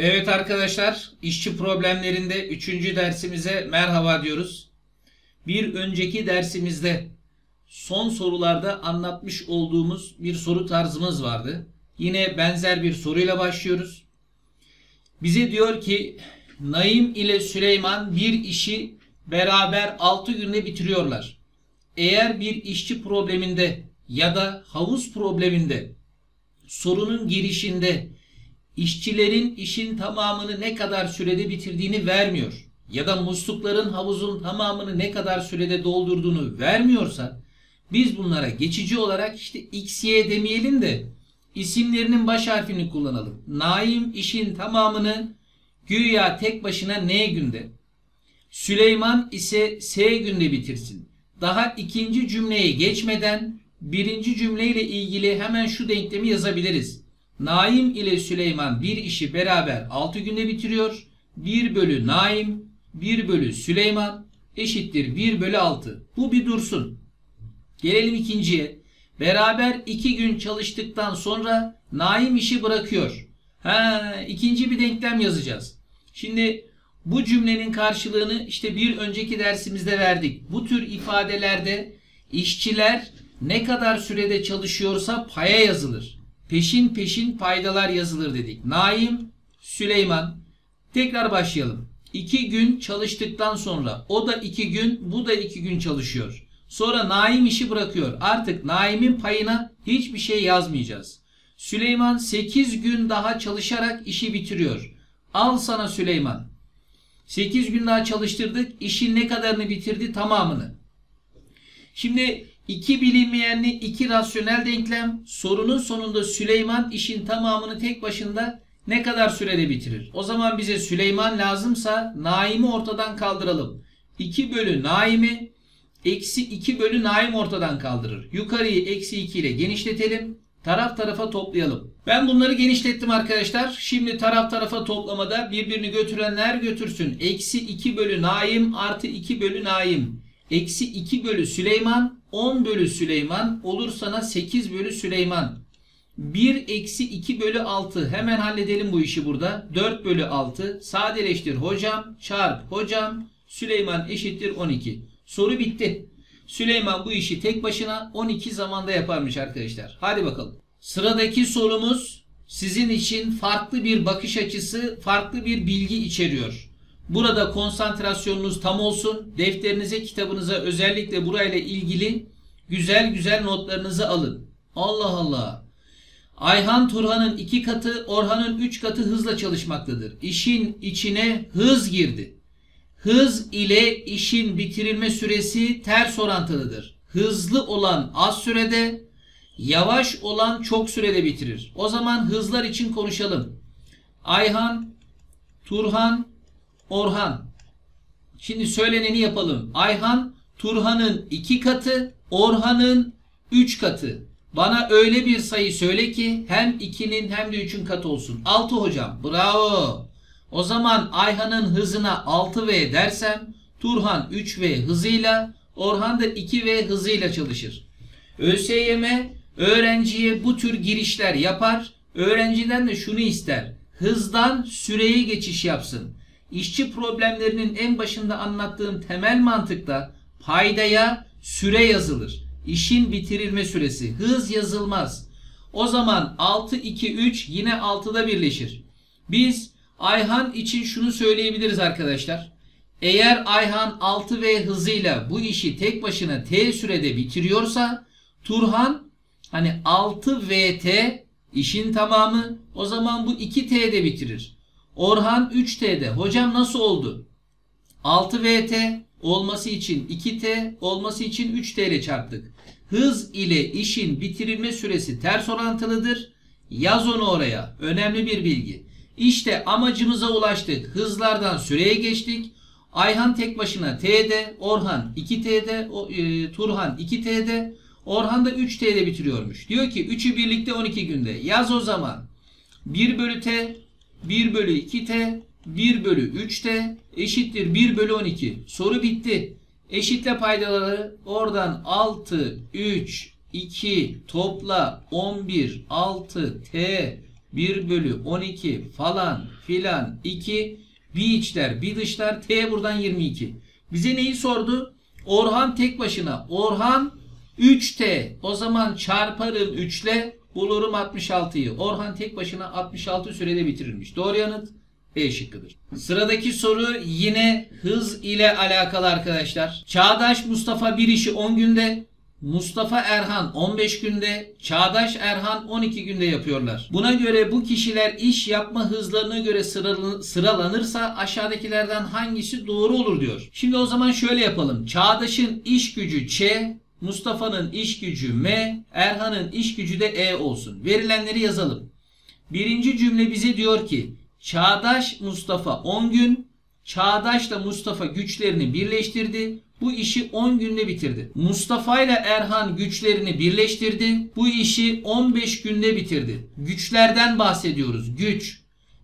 Evet arkadaşlar, işçi problemlerinde 3. dersimize merhaba diyoruz. Bir önceki dersimizde son sorularda anlatmış olduğumuz bir soru tarzımız vardı. Yine benzer bir soruyla başlıyoruz. Bize diyor ki Naim ile Süleyman bir işi beraber 6 günde bitiriyorlar. Eğer bir işçi probleminde ya da havuz probleminde sorunun girişinde işçilerin işin tamamını ne kadar sürede bitirdiğini vermiyor ya da muslukların havuzun tamamını ne kadar sürede doldurduğunu vermiyorsa biz bunlara geçici olarak işte XY demeyelim de isimlerinin baş harfini kullanalım. Naim işin tamamını güya tek başına N günde. Süleyman ise S günde bitirsin. Daha ikinci cümleye geçmeden birinci cümleyle ilgili hemen şu denklemi yazabiliriz. Naim ile Süleyman bir işi beraber 6 günde bitiriyor. 1 bölü Naim 1 bölü Süleyman eşittir 1 bölü 6. Bu bir dursun. Gelelim ikinciye. Beraber 2 gün çalıştıktan sonra Naim işi bırakıyor. Ha, ikinci bir denklem yazacağız. Şimdi bu cümlenin karşılığını işte bir önceki dersimizde verdik. Bu tür ifadelerde işçiler ne kadar sürede çalışıyorsa paya yazılır. Peşin peşin paydalar yazılır dedik. Naim, Süleyman. Tekrar başlayalım. İki gün çalıştıktan sonra o da iki gün bu da iki gün çalışıyor. Sonra Naim işi bırakıyor. Artık Naim'in payına hiçbir şey yazmayacağız. Süleyman 8 gün daha çalışarak işi bitiriyor. Al sana Süleyman. 8 gün daha çalıştırdık. İşin ne kadarını bitirdi? Tamamını. Şimdi iki bilinmeyenli iki rasyonel denklem sorunun sonunda Süleyman işin tamamını tek başında ne kadar sürede bitirir? O zaman bize Süleyman lazımsa Naim'i ortadan kaldıralım. 2 bölü Naim'i eksi 2 bölü Naim ortadan kaldırır. Yukarıyı eksi 2 ile genişletelim. Taraf tarafa toplayalım. Ben bunları genişlettim arkadaşlar. Şimdi taraf tarafa toplamada birbirini götürenler götürsün. Eksi 2 bölü Naim artı 2 bölü Naim. Eksi 2 bölü Süleyman 10 bölü Süleyman olur sana 8 bölü Süleyman. 1 eksi 2 bölü 6 hemen halledelim bu işi burada. 4 bölü 6 sadeleştir hocam çarp hocam Süleyman eşittir 12. Soru bitti. Süleyman bu işi tek başına 12 zamanda yaparmış arkadaşlar. Hadi bakalım. Sıradaki sorumuz sizin için farklı bir bakış açısı, farklı bir bilgi içeriyor. Burada konsantrasyonunuz tam olsun. Defterinize, kitabınıza özellikle burayla ilgili güzel güzel notlarınızı alın. Allah Allah. Ayhan Turhan'ın iki katı, Orhan'ın üç katı hızla çalışmaktadır. İşin içine hız girdi. Hız ile işin bitirilme süresi ters orantılıdır. Hızlı olan az sürede, yavaş olan çok sürede bitirir. O zaman hızlar için konuşalım. Ayhan, Turhan, Orhan. Şimdi söyleneni yapalım. Ayhan, Turhan'ın iki katı, Orhan'ın üç katı. Bana öyle bir sayı söyle ki hem 2'nin hem de 3'ün katı olsun. 6 hocam. Bravo. O zaman Ayhan'ın hızına 6V dersem Turhan 3V hızıyla Orhan da 2V hızıyla çalışır. ÖSYM öğrenciye bu tür girişler yapar. Öğrenciden de şunu ister. Hızdan süreye geçiş yapsın. İşçi problemlerinin en başında anlattığım temel mantıkta paydaya süre yazılır. İşin bitirilme süresi. Hız yazılmaz. O zaman 6, 2, 3 yine 6'da birleşir. Biz Ayhan için şunu söyleyebiliriz arkadaşlar. Eğer Ayhan 6V hızıyla bu işi tek başına T sürede bitiriyorsa Turhan hani 6VT işin tamamı o zaman bu 2T'de bitirir. Orhan 3T'de. Hocam nasıl oldu? 6VT olması için 2T olması için 3T ile çarptık. Hız ile işin bitirilme süresi ters orantılıdır. Yaz onu oraya. Önemli bir bilgi. İşte amacımıza ulaştık. Hızlardan süreye geçtik. Ayhan tek başına T'de, Orhan 2T'de, e, Turhan 2T'de, Orhan da 3T'de bitiriyormuş. Diyor ki 3'ü birlikte 12 günde. Yaz o zaman. 1 bölü T, 1 bölü 2T, 1 bölü 3T eşittir 1 bölü 12. Soru bitti. Eşitle paydaları oradan 6, 3, 2 topla 11, 6, T 1 bölü 12 falan filan 2 bir içler bir dışlar T buradan 22. Bize neyi sordu? Orhan tek başına. Orhan 3T. O zaman çarparım 3 ile bulurum 66'yı. Orhan tek başına 66 sürede bitirirmiş. Doğru yanıt E şıkkıdır. Sıradaki soru yine hız ile alakalı arkadaşlar. Çağdaş Mustafa bir işi 10 günde, Mustafa Erhan 15 günde, Çağdaş Erhan 12 günde yapıyorlar. Buna göre bu kişiler iş yapma hızlarına göre sıralanırsa aşağıdakilerden hangisi doğru olur diyor. Şimdi o zaman şöyle yapalım. Çağdaş'ın iş gücü Ç, Mustafa'nın iş gücü M, Erhan'ın iş gücü de E olsun. Verilenleri yazalım. Birinci cümle bize diyor ki Çağdaş Mustafa 10 gün, Çağdaş'la Mustafa güçlerini birleştirdi. Bu işi 10 günde bitirdi. Mustafa ile Erhan güçlerini birleştirdi. Bu işi 15 günde bitirdi. Güçlerden bahsediyoruz. Güç.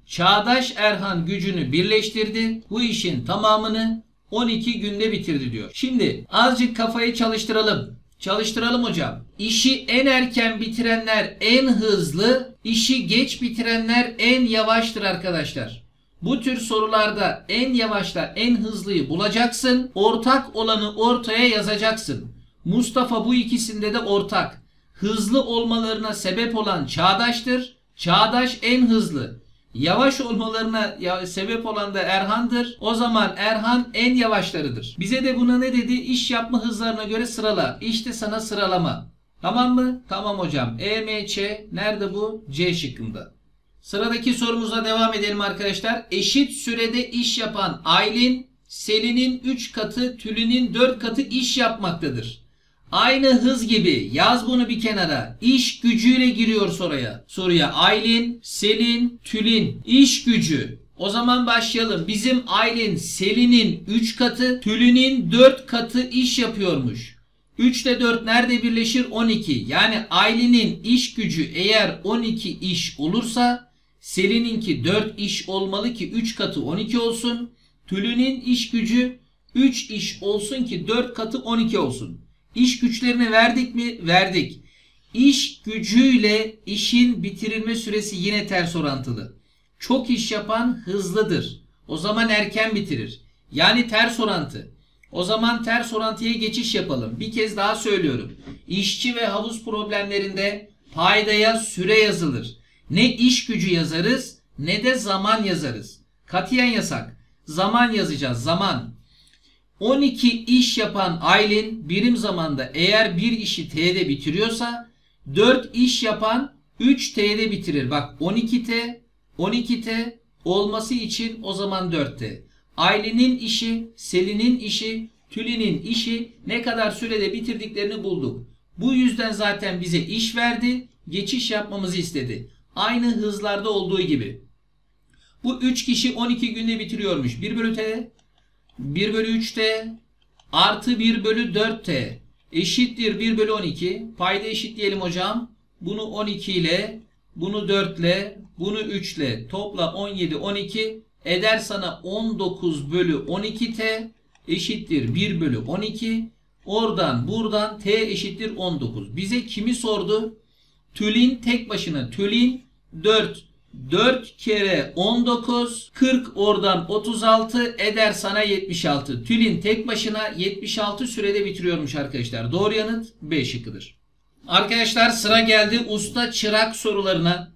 Çağdaş Erhan gücünü birleştirdi. Bu işin tamamını 12 günde bitirdi diyor. Şimdi azıcık kafayı çalıştıralım. Çalıştıralım hocam. İşi en erken bitirenler en hızlı, işi geç bitirenler en yavaştır arkadaşlar. Bu tür sorularda en yavaşla en hızlıyı bulacaksın. Ortak olanı ortaya yazacaksın. Mustafa bu ikisinde de ortak. Hızlı olmalarına sebep olan Çağdaş'tır. Çağdaş en hızlı. Yavaş olmalarına sebep olan da Erhan'dır. O zaman Erhan en yavaşlarıdır. Bize de buna ne dedi? İş yapma hızlarına göre sırala. İşte sana sıralama. Tamam mı? Tamam hocam. EMÇ nerede bu? C şıkkında. Sıradaki sorumuza devam edelim arkadaşlar. Eşit sürede iş yapan Aylin, Selin'in 3 katı, Tülin'in 4 katı iş yapmaktadır. Aynı hız gibi yaz bunu bir kenara. İş gücüyle giriyor soruya. Soruya Aylin, Selin, Tülin iş gücü. O zaman başlayalım. Bizim Aylin Selin'in 3 katı, Tülin'in 4 katı iş yapıyormuş. 3 ile 4 nerede birleşir? 12. Yani Aylin'in iş gücü eğer 12 iş olursa Selin'inki 4 iş olmalı ki 3 katı 12 olsun. Tülü'nün iş gücü 3 iş olsun ki 4 katı 12 olsun. İş güçlerini verdik mi? Verdik. İş gücüyle işin bitirilme süresi yine ters orantılı. Çok iş yapan hızlıdır. O zaman erken bitirir. Yani ters orantı. O zaman ters orantıya geçiş yapalım. Bir kez daha söylüyorum. İşçi ve havuz problemlerinde paydaya süre yazılır. Ne iş gücü yazarız ne de zaman yazarız. Katiyen yasak. Zaman yazacağız. Zaman. 12 iş yapan Aylin birim zamanda eğer bir işi T'de bitiriyorsa 4 iş yapan 3 T'de bitirir. Bak 12T 12T olması için o zaman 4T. Aylin'in işi, Selin'in işi, Tülin'in işi ne kadar sürede bitirdiklerini bulduk. Bu yüzden zaten bize iş verdi, geçiş yapmamızı istedi. Aynı hızlarda olduğu gibi. Bu 3 kişi 12 günde bitiriyormuş. 1 bölü T 1 bölü 3T artı 1 bölü 4T eşittir 1 bölü 12. Payda eşitleyelim hocam. Bunu 12 ile bunu 4 ile bunu 3 ile topla 17 12 eder sana 19 bölü 12T eşittir 1 bölü 12. Oradan buradan T eşittir 19. Bize kimi sordu? Tülin tek başına. Tülin 4. 4 kere 19 40 oradan 36 eder sana 76. Tülin tek başına 76 sürede bitiriyormuş arkadaşlar. Doğru yanıt B şıkkıdır. Arkadaşlar sıra geldi usta çırak sorularına.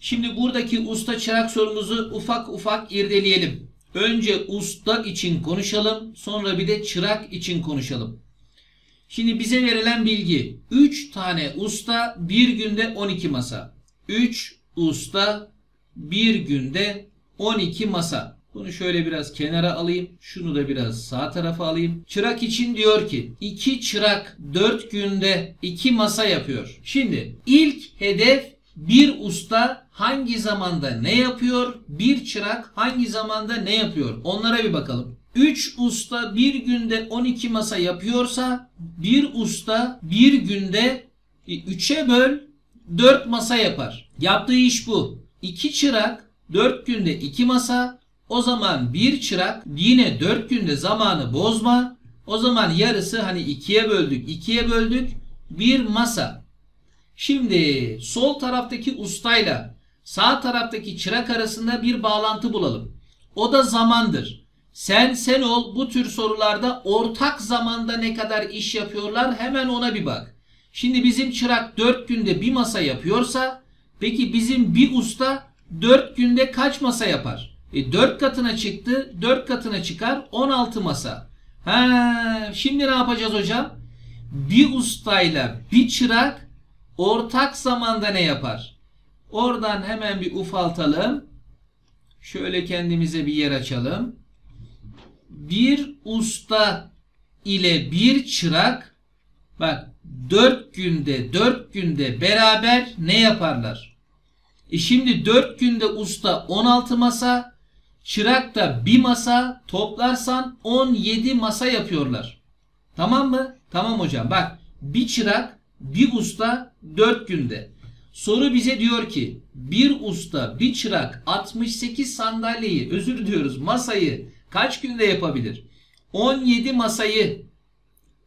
Şimdi buradaki usta çırak sorumuzu ufak ufak irdeleyelim. Önce usta için konuşalım, sonra bir de çırak için konuşalım. Şimdi bize verilen bilgi 3 tane usta bir günde 12 masa. 3 usta bir günde 12 masa. Bunu şöyle biraz kenara alayım. Şunu da biraz sağ tarafa alayım. Çırak için diyor ki 2 çırak 4 günde 2 masa yapıyor. Şimdi ilk hedef bir usta hangi zamanda ne yapıyor? Bir çırak hangi zamanda ne yapıyor? Onlara bir bakalım. 3 usta bir günde 12 masa yapıyorsa bir usta bir günde 3'e böl 4 masa yapar. Yaptığı iş bu. 2 çırak 4 günde 2 masa. O zaman bir çırak yine 4 günde zamanı bozma. O zaman yarısı hani 2'ye böldük 2'ye böldük bir masa. Şimdi sol taraftaki ustayla Sağ taraftaki çırak arasında bir bağlantı bulalım. O da zamandır. Sen sen ol bu tür sorularda ortak zamanda ne kadar iş yapıyorlar hemen ona bir bak. Şimdi bizim çırak 4 günde bir masa yapıyorsa peki bizim bir usta 4 günde kaç masa yapar? E 4 katına çıktı 4 katına çıkar 16 masa. Ha, şimdi ne yapacağız hocam? Bir ustayla bir çırak ortak zamanda ne yapar? Oradan hemen bir ufaltalım. Şöyle kendimize bir yer açalım. Bir usta ile bir çırak bak 4 günde 4 günde beraber ne yaparlar? E şimdi 4 günde usta 16 masa, çırak da bir masa toplarsan 17 masa yapıyorlar. Tamam mı? Tamam hocam. Bak bir çırak bir usta 4 günde. Soru bize diyor ki bir usta bir çırak 68 sandalyeyi özür diliyoruz masayı kaç günde yapabilir? 17 masayı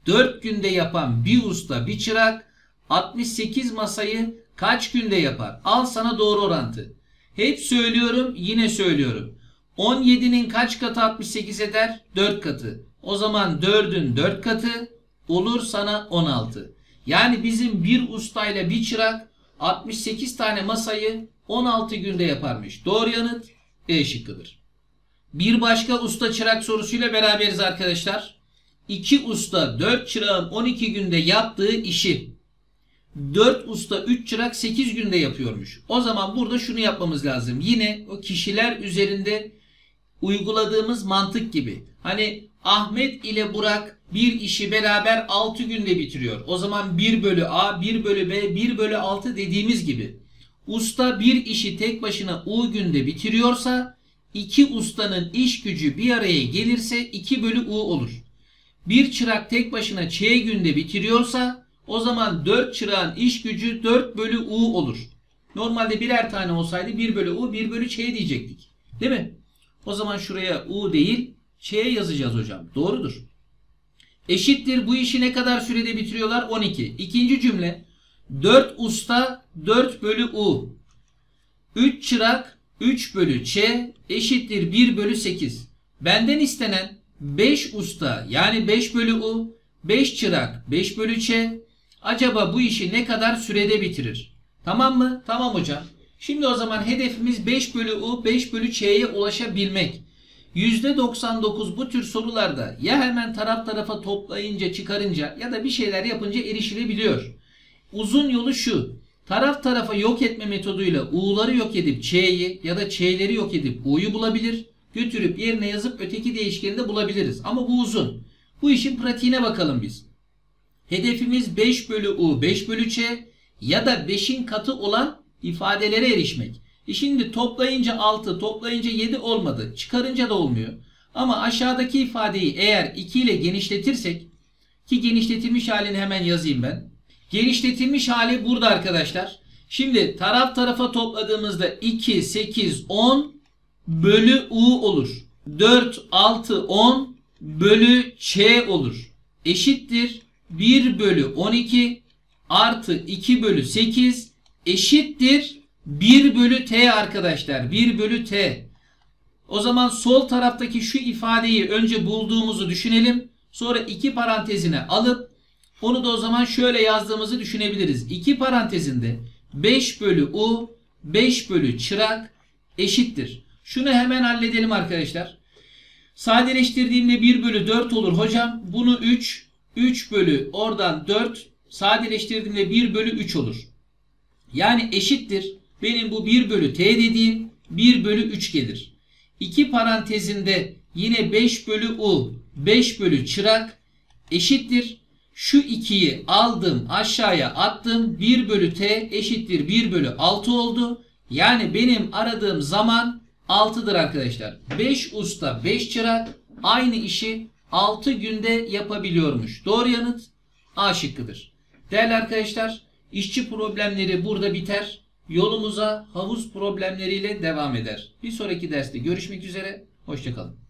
4 günde yapan bir usta bir çırak 68 masayı kaç günde yapar? Al sana doğru orantı. Hep söylüyorum yine söylüyorum. 17'nin kaç katı 68 eder? 4 katı. O zaman 4'ün 4 katı olur sana 16. Yani bizim bir ustayla bir çırak 68 tane masayı 16 günde yaparmış. Doğru yanıt E şıkkıdır. Bir başka usta çırak sorusuyla beraberiz arkadaşlar. 2 usta 4 çırağın 12 günde yaptığı işi 4 usta 3 çırak 8 günde yapıyormuş. O zaman burada şunu yapmamız lazım. Yine o kişiler üzerinde uyguladığımız mantık gibi. Hani Ahmet ile Burak bir işi beraber 6 günde bitiriyor. O zaman 1 bölü A, 1 bölü B, 1 bölü 6 dediğimiz gibi. Usta bir işi tek başına U günde bitiriyorsa iki ustanın iş gücü bir araya gelirse 2 bölü U olur. Bir çırak tek başına Ç günde bitiriyorsa o zaman 4 çırağın iş gücü 4 bölü U olur. Normalde birer tane olsaydı 1 bölü U 1 bölü Ç diyecektik. Değil mi? O zaman şuraya U değil Ç yazacağız hocam. Doğrudur. Eşittir bu işi ne kadar sürede bitiriyorlar? 12. İkinci cümle 4 usta 4 bölü U. 3 çırak 3 bölü Ç eşittir 1 bölü 8. Benden istenen 5 usta yani 5 bölü U, 5 çırak 5 bölü Ç. Acaba bu işi ne kadar sürede bitirir? Tamam mı? Tamam hocam. Şimdi o zaman hedefimiz 5 bölü U, 5 bölü Ç'ye ulaşabilmek. %99 bu tür sorularda ya hemen taraf tarafa toplayınca çıkarınca ya da bir şeyler yapınca erişilebiliyor. Uzun yolu şu. Taraf tarafa yok etme metoduyla U'ları yok edip Ç'yi ya da Ç'leri yok edip U'yu bulabilir. Götürüp yerine yazıp öteki değişkeni de bulabiliriz. Ama bu uzun. Bu işin pratiğine bakalım biz. Hedefimiz 5 bölü U 5 bölü Ç ya da 5'in katı olan ifadelere erişmek. E şimdi toplayınca 6, toplayınca 7 olmadı. Çıkarınca da olmuyor. Ama aşağıdaki ifadeyi eğer 2 ile genişletirsek ki genişletilmiş halini hemen yazayım ben. Genişletilmiş hali burada arkadaşlar. Şimdi taraf tarafa topladığımızda 2, 8, 10 bölü U olur. 4, 6, 10 bölü Ç olur. Eşittir 1 bölü 12 artı 2 bölü 8 eşittir 1 bölü t arkadaşlar. 1 bölü t. O zaman sol taraftaki şu ifadeyi önce bulduğumuzu düşünelim. Sonra iki parantezine alıp onu da o zaman şöyle yazdığımızı düşünebiliriz. İki parantezinde 5 bölü u 5 bölü çırak eşittir. Şunu hemen halledelim arkadaşlar. Sadeleştirdiğimde 1 bölü 4 olur. Hocam bunu 3 3 bölü oradan 4 sadeleştirdiğimde 1 bölü 3 olur. Yani eşittir. Benim bu 1 bölü t dediğim 1 bölü 3 gelir. İki parantezinde yine 5 bölü u 5 bölü çırak eşittir. Şu 2'yi aldım aşağıya attım. 1 bölü t eşittir 1 bölü 6 oldu. Yani benim aradığım zaman 6'dır arkadaşlar. 5 usta 5 çırak aynı işi 6 günde yapabiliyormuş. Doğru yanıt A şıkkıdır. Değerli arkadaşlar işçi problemleri burada biter. Yolumuza havuz problemleriyle devam eder. Bir sonraki derste görüşmek üzere. Hoşçakalın.